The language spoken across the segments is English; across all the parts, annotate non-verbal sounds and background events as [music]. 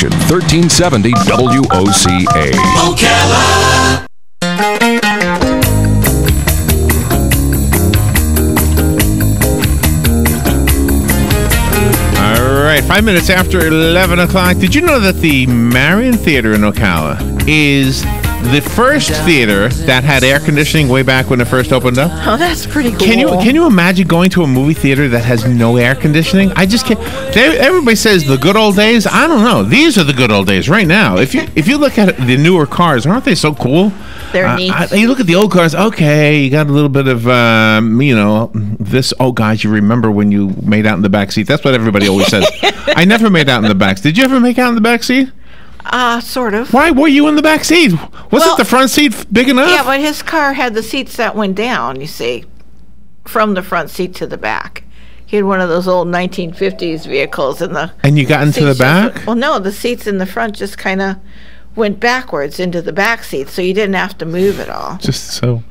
station, 1370 WOCA. Ocala. All right, five minutes after 11 o'clock. Did you know that the Marion Theater in Ocala is the first theater that had air conditioning way back when it first opened up? Oh, that's pretty cool. Can you can you imagine going to a movie theater that has no air conditioning? I just can't. They, everybody says the good old days. I don't know. These are the good old days right now. If you if you look at the newer cars, aren't they so cool? They're Uh, neat. I- you look at the old cars. Okay, you got a little bit of um, you know this. Oh, guys, you remember when you made out in the back seat? That's what everybody always says. [laughs] I never made out in the back. Did you ever make out in the back seat? Uh, sort of. Why were you in the back seat? Wasn't Well- the front seat big enough? Yeah, but his car had the seats that went down, you see, from the front seat to the back. He had one of those old 1950s vehicles, and the and you got into the seats just- back. well, no, the seats in the front just kind of went backwards into the back seat, so you didn't have to move at all. just so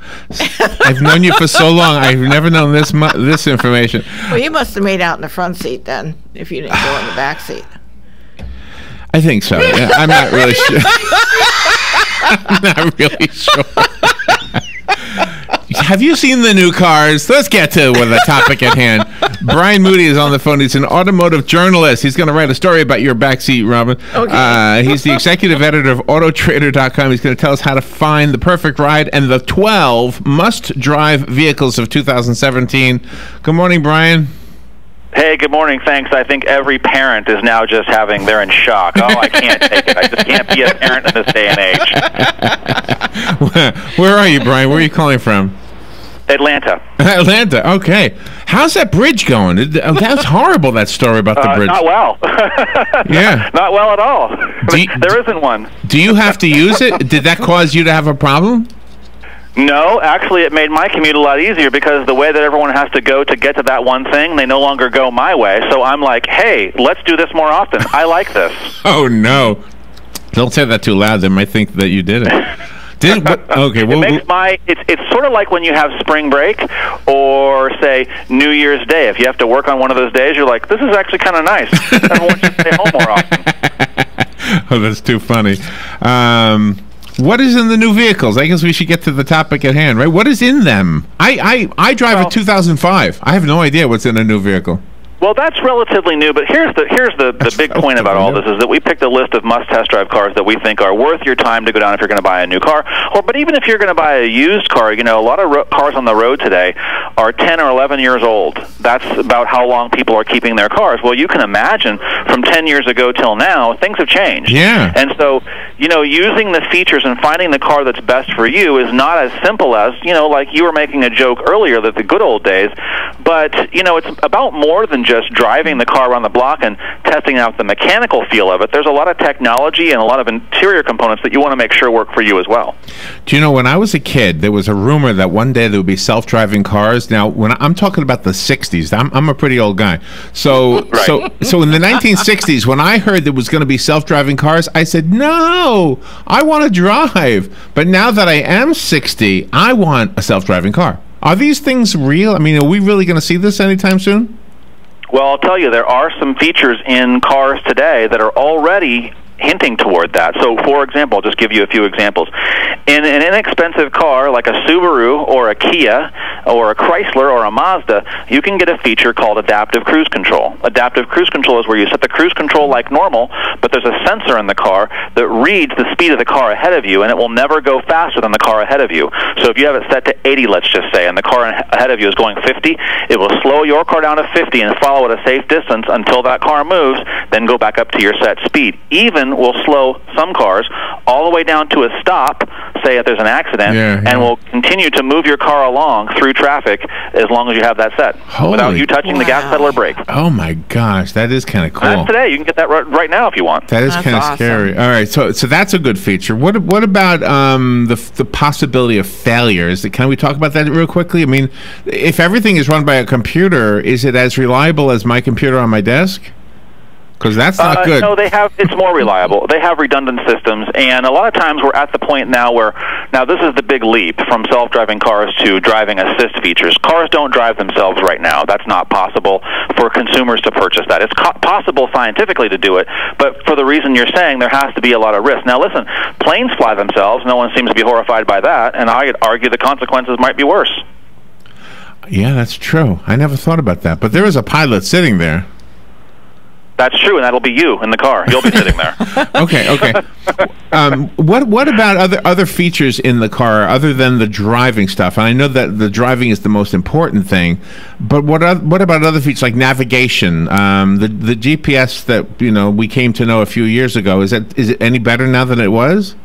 I've known you for so long. I've never known this mu- this information. Well, you must have made out in the front seat then, if you didn't go in the back seat. I think so. I'm not really sure. [laughs] [laughs] I'm not really sure. Have you seen the new cars? Let's get to with the topic at hand. Brian Moody is on the phone. He's an automotive journalist. He's going to write a story about your backseat, Robin. Okay. Uh, he's the executive editor of Autotrader.com. He's going to tell us how to find the perfect ride and the 12 must-drive vehicles of 2017. Good morning, Brian. Hey, good morning. Thanks. I think every parent is now just having, they're in shock. Oh, I can't take it. I just can't be a parent in this day and age. [laughs] Where are you, Brian? Where are you calling from? Atlanta. [laughs] Atlanta. Okay. How's that bridge going? Uh, That's horrible. That story about the Uh, bridge. not well. [laughs] Yeah. Not well at all. You- there isn't one. Do you have to use it? Did that cause you to have a problem? No, actually, it made my commute a lot easier because the way that everyone has to go to get to that one thing, they no longer go my way. So I'm like, hey, let's do this more often. I like this. [laughs] Oh no! Don't say that too loud. They might think that you did it. Did what, [laughs] okay? Well, it makes my it's it's sort of like when you have spring break or say New Year's Day. If you have to work on one of those days, you're like, this is actually kind of nice. Everyone to stay home more often. [laughs] oh, that's too funny. Um, what is in the new vehicles? I guess we should get to the topic at hand, right? What is in them? I I, I drive a 2005. I have no idea what's in a new vehicle. Well, that's relatively new, but here's the here's the, the That's big point about all this is that we picked a list of must test drive cars that we think are worth your time to go down if you're going to buy a new car, or but even if you're going to buy a used car, you know, a lot of ro- cars on the road today are 10 or 11 years old. That's about how long people are keeping their cars. Well, you can imagine from 10 years ago till now, things have changed. Yeah. And so, you know, using the features and finding the car that's best for you is not as simple as, you know, like you were making a joke earlier that the good old days, but, you know, it's about more than just driving the car around the block and testing out the mechanical feel of it. There's a lot of technology and a lot of interior components that you want to make sure work for you as well. Do you know when I was a kid, there was a rumor that one day there would be self-driving cars. Now, when I'm talking about the '60s, I'm, I'm a pretty old guy. So, [laughs] Right. so, so in the 1960s, when I heard there was going to be self-driving cars, I said, "No, I want to drive." But now that I am 60, I want a self-driving car. Are these things real? I mean, are we really going to see this anytime soon? Well, I'll tell you, there are some features in cars today that are already hinting toward that. So, for example, I'll just give you a few examples. In an inexpensive car like a Subaru or a Kia or a Chrysler or a Mazda, you can get a feature called adaptive cruise control. Adaptive cruise control is where you set the cruise control like normal, but there's a sensor in the car that reads the speed of the car ahead of you, and it will never go faster than the car ahead of you. So if you have it set to 80, let's just say, and the car ahead of you is going 50, it will slow your car down to 50 and follow at a safe distance until that car moves, then go back up to your set speed. Even will slow some cars all the way down to a stop, say if there's an accident, Yeah, yeah. and will continue to move your car along through traffic as long as you have that set without Holy- you touching the gas pedal or brake. Oh my gosh, that is kind of cool. That's today. You can get that right, right now if you want. That is That's kind of awesome. scary. All right, so so that's a good feature. What what about um, the the possibility of failures? Can we talk about that real quickly? I mean, if everything is run by a computer, is it as reliable as my computer on my desk? Because that's not Uh, good. No, they have. It's more reliable. They have redundant systems, and a lot of times we're at the point now where now this is the big leap from self-driving cars to driving assist features. Cars don't drive themselves right now. That's not possible for consumers to purchase that. It's co- possible scientifically to do it, but for the reason you're saying, there has to be a lot of risk. Now, listen, planes fly themselves. No one seems to be horrified by that, and I'd argue the consequences might be worse. yeah, that's true. I never thought about that. But there is a pilot sitting there. That's true, and that'll be you in the car. You'll be sitting there. [laughs] Okay, okay. um, what what about other other features in the car other than the driving stuff? And I know that the driving is the most important thing, but what oth- what about other features like navigation? Um, the the GPS that you know we came to know a few years ago is that is it any better now than it was?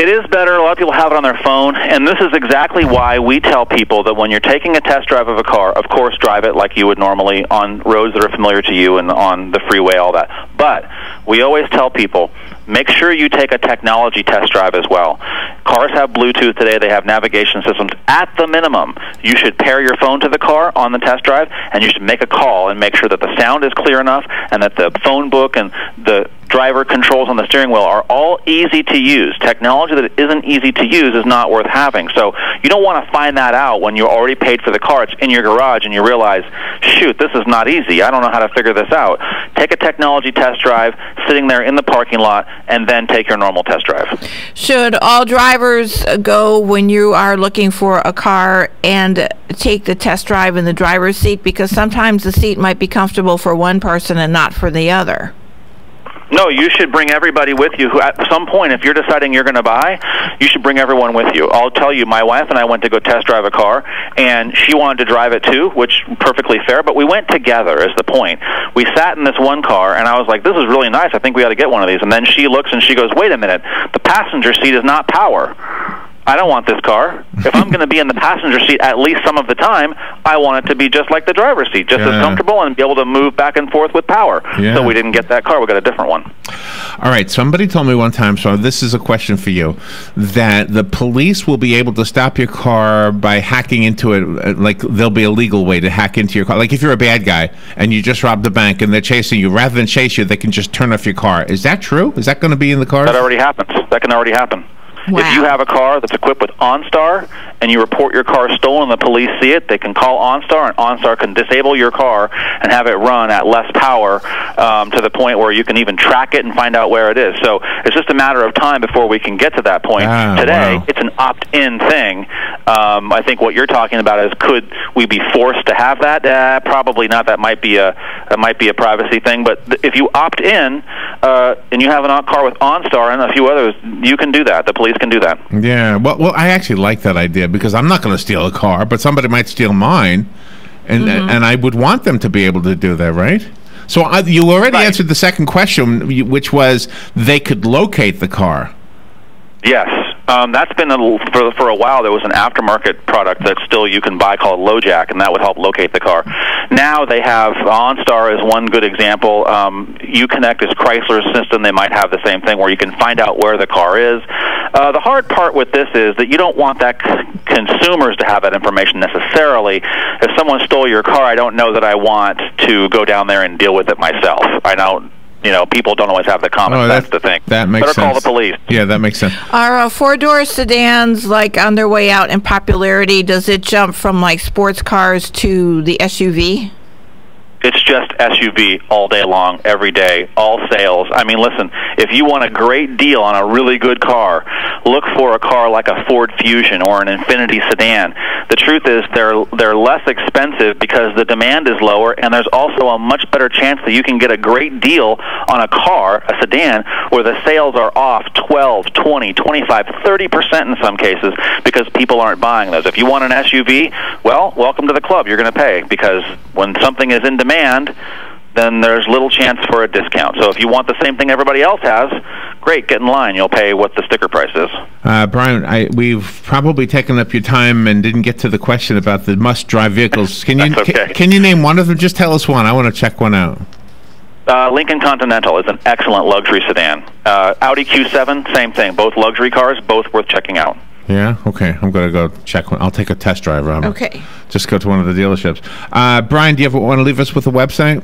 It is better. A lot of people have it on their phone, and this is exactly why we tell people that when you're taking a test drive of a car, of course, drive it like you would normally on roads that are familiar to you and on the freeway, all that. But we always tell people make sure you take a technology test drive as well. Cars have Bluetooth today, they have navigation systems. At the minimum, you should pair your phone to the car on the test drive, and you should make a call and make sure that the sound is clear enough and that the phone book and the driver controls on the steering wheel are all easy to use. Technology that isn't easy to use is not worth having. So you don't want to find that out when you're already paid for the car. It's in your garage and you realize, shoot, this is not easy. I don't know how to figure this out. Take a technology test drive, sitting there in the parking lot, and then take your normal test drive. Should all drivers go when you are looking for a car and take the test drive in the driver's seat? Because sometimes the seat might be comfortable for one person and not for the other. No, you should bring everybody with you. Who, at some point, if you're deciding you're going to buy, you should bring everyone with you. I'll tell you, my wife and I went to go test drive a car, and she wanted to drive it too, which perfectly fair. But we went together. Is the point? We sat in this one car, and I was like, "This is really nice. I think we ought to get one of these." And then she looks and she goes, "Wait a minute. The passenger seat is not power." I don't want this car. [laughs] If I'm going to be in the passenger seat at least some of the time, I want it to be just like the driver's seat, just Yeah. as comfortable and be able to move back and forth with power. Yeah. So we didn't get that car. We got a different one. All right. Somebody told me one time, so this is a question for you, that the police will be able to stop your car by hacking into it. uh, Like there'll be a legal way to hack into your car. Like if you're a bad guy and you just robbed the bank and they're chasing you, rather than chase you, they can just turn off your car. Is that true? Is that going to be in the car? That already happens. That can already happen. Wow. If you have a car that's equipped with OnStar and you report your car stolen, the police see it, they can call OnStar, and OnStar can disable your car and have it run at less power um, to the point where you can even track it and find out where it is. So it's just a matter of time before we can get to that point. Ah, Today, wow. it's an opt-in thing. Um, I think what you're talking about is could we be forced to have that? Uh, probably not. That might be a that might be a privacy thing. But th- if you opt in uh, and you have an on- car with OnStar and a few others, you can do that. The police can do that. Yeah, well, well, I actually like that idea because I'm not going to steal a car, but somebody might steal mine, and and I would want them to be able to do that, right? So I, you already Right. answered the second question, which was they could locate the car. Yes, um, that's been a, for for a while. There was an aftermarket product that still you can buy called LoJack, and that would help locate the car. Now they have OnStar is one good example. Um, Uconnect is Chrysler's system. They might have the same thing where you can find out where the car is. Uh, the hard part with this is that you don't want that c- consumers to have that information necessarily. If someone stole your car, I don't know that I want to go down there and deal with it myself. I know. You know, people don't always have the common Oh, sense that- to think. that makes Better call the police. Yeah, that makes sense. Are uh, four-door sedans like on their way out in popularity? Does it jump from like sports cars to the SUV? It's just SUV all day long, every day, all sales. I mean, listen, if you want a great deal on a really good car, look for a car like a Ford Fusion or an Infiniti sedan. The truth is they're they're less expensive because the demand is lower and there's also a much better chance that you can get a great deal on a car, a sedan, where the sales are off 12, 20, 25, 30% in some cases because people aren't buying those. If you want an SUV, well, welcome to the club. You're going to pay because when something is in demand, then there's little chance for a discount. So if you want the same thing everybody else has, great, get in line. You'll pay what the sticker price is. Uh, Brian, I, we've probably taken up your time and didn't get to the question about the must-drive vehicles. Can you [laughs] okay. can, can you name one of them? Just tell us one. I want to check one out. Uh, Lincoln Continental is an excellent luxury sedan. Uh, Audi Q7, same thing. Both luxury cars, both worth checking out. Yeah. Okay. I'm gonna go check one. I'll take a test drive. Um, Okay. Just go to one of the dealerships. Uh, Brian, do you ever want to leave us with a website?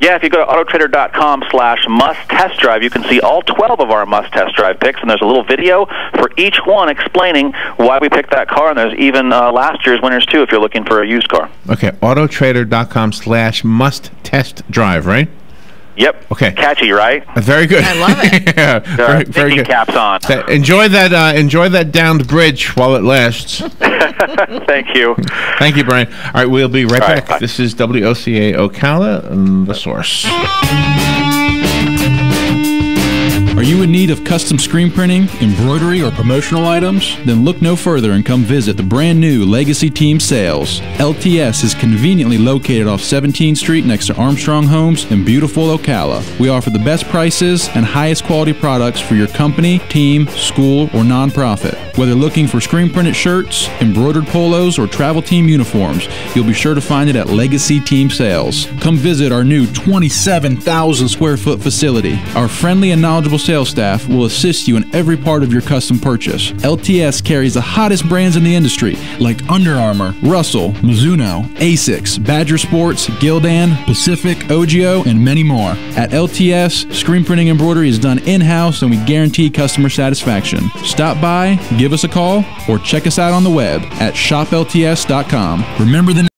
Yeah, if you go to autotrader.com slash must test drive, you can see all 12 of our must test drive picks, and there's a little video for each one explaining why we picked that car, and there's even uh, last year's winners too if you're looking for a used car. Okay, autotrader.com slash must test drive, right? Yep. Okay. Catchy, right? Very good. I love it. [laughs] yeah, Got very, very good. caps on. Th- Enjoy that. Uh, enjoy that downed bridge while it lasts. [laughs] Thank you. Thank you, Brian. All right, we'll be right All right, back. bye. This is WOCA Ocala, the source. Are you in need of custom screen printing, embroidery, or promotional items? Then look no further and come visit the brand new Legacy Team Sales. LTS is conveniently located off 17th Street next to Armstrong Homes in beautiful Ocala. We offer the best prices and highest quality products for your company, team, school, or nonprofit. Whether looking for screen printed shirts, embroidered polos, or travel team uniforms, you'll be sure to find it at Legacy Team Sales. Come visit our new 27,000 square foot facility. Our friendly and knowledgeable sales staff will assist you in every part of your custom purchase. LTS carries the hottest brands in the industry like Under Armour, Russell, Mizuno, Asics, Badger Sports, Gildan, Pacific, OGO, and many more. At LTS, screen printing embroidery is done in-house and we guarantee customer satisfaction. Stop by, give us a call, or check us out on the web at shoplts.com. Remember the